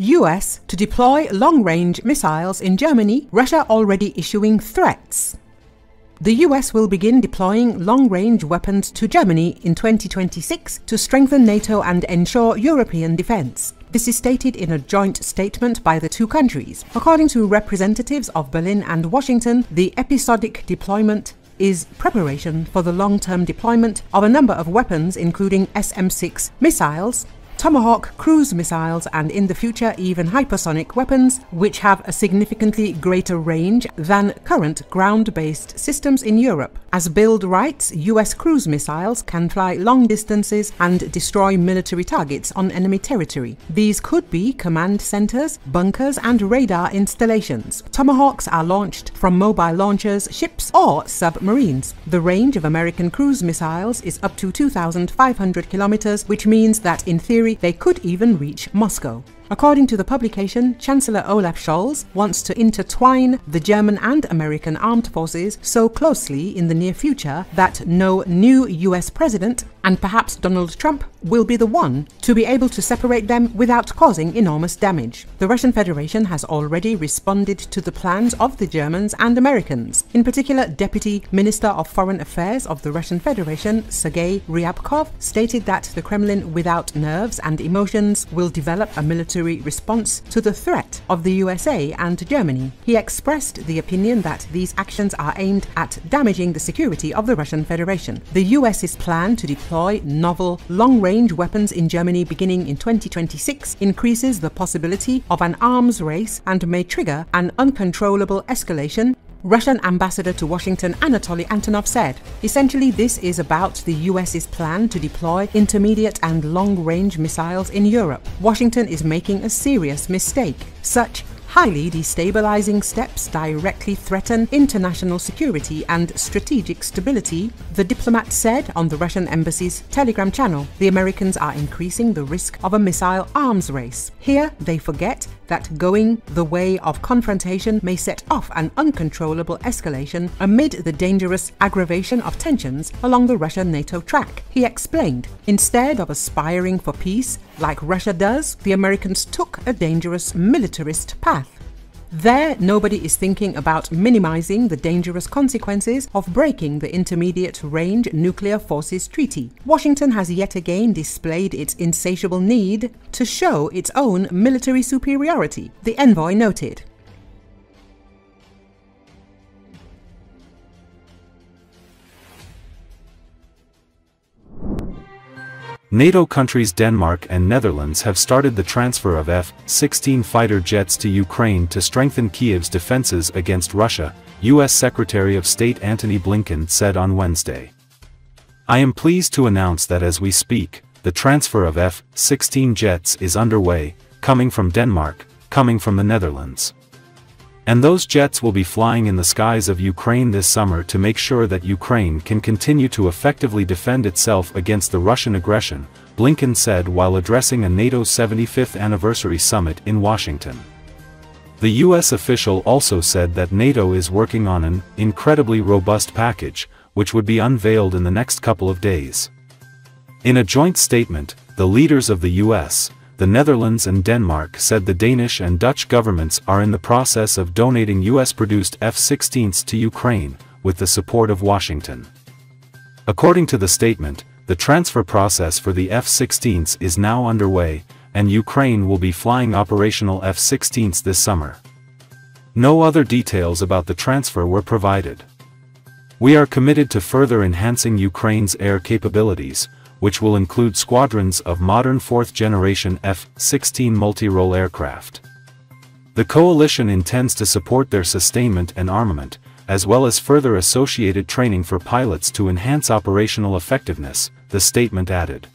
US to deploy long range missiles in Germany, Russia already issuing threats. The US will begin deploying long range weapons to Germany in 2026 to strengthen NATO and ensure European defense. This is stated in a joint statement by the two countries. According to representatives of Berlin and Washington, the episodic deployment is preparation for the long term deployment of a number of weapons, including SM 6 missiles, Tomahawk cruise missiles, and in the future, even hypersonic weapons, which have a significantly greater range than current ground based systems in Europe. As Bild writes, US cruise missiles can fly long distances and destroy military targets on enemy territory. These could be command centers, bunkers, and radar installations. Tomahawks are launched from mobile launchers, ships, or submarines. The range of American cruise missiles is up to 2,500 kilometers, which means that in theory, they could even reach Moscow. According to the publication, Chancellor Olaf Scholz wants to intertwine the German and American armed forces so closely in the near future that no new US president, and perhaps Donald Trump, will be the one to be able to separate them without causing enormous damage. The Russian Federation has already responded to the plans of the Germans and Americans. In particular, Deputy Minister of Foreign Affairs of the Russian Federation, Sergei Ryabkov, stated that the Kremlin without nerves and emotions will develop a military response to the threat of the USA and Germany. He expressed the opinion that these actions are aimed at damaging the security of the Russian Federation. The US's plan to deploy novel long-range weapons in Germany beginning in 2026 increases the possibility of an arms race and may trigger an uncontrollable escalation Russian ambassador to Washington Anatoly Antonov said, essentially this is about the US's plan to deploy intermediate and long-range missiles in Europe. Washington is making a serious mistake. Such highly destabilizing steps directly threaten international security and strategic stability, the diplomat said on the Russian embassy's Telegram channel. The Americans are increasing the risk of a missile arms race. Here, they forget that going the way of confrontation may set off an uncontrollable escalation amid the dangerous aggravation of tensions along the Russia NATO track. He explained, instead of aspiring for peace like Russia does, the Americans took a dangerous militarist path. There, nobody is thinking about minimizing the dangerous consequences of breaking the Intermediate Range Nuclear Forces Treaty. Washington has yet again displayed its insatiable need to show its own military superiority, the envoy noted. NATO countries Denmark and Netherlands have started the transfer of F-16 fighter jets to Ukraine to strengthen Kiev's defenses against Russia, U.S. Secretary of State Antony Blinken said on Wednesday. I am pleased to announce that as we speak, the transfer of F-16 jets is underway, coming from Denmark, coming from the Netherlands. And those jets will be flying in the skies of Ukraine this summer to make sure that Ukraine can continue to effectively defend itself against the Russian aggression, Blinken said while addressing a NATO 75th anniversary summit in Washington. The U.S. official also said that NATO is working on an incredibly robust package, which would be unveiled in the next couple of days. In a joint statement, the leaders of the U.S., the Netherlands and Denmark said the Danish and Dutch governments are in the process of donating US-produced F-16s to Ukraine, with the support of Washington. According to the statement, the transfer process for the F-16s is now underway, and Ukraine will be flying operational F-16s this summer. No other details about the transfer were provided. We are committed to further enhancing Ukraine's air capabilities, which will include squadrons of modern fourth-generation F-16 multi-role aircraft. The coalition intends to support their sustainment and armament, as well as further associated training for pilots to enhance operational effectiveness, the statement added.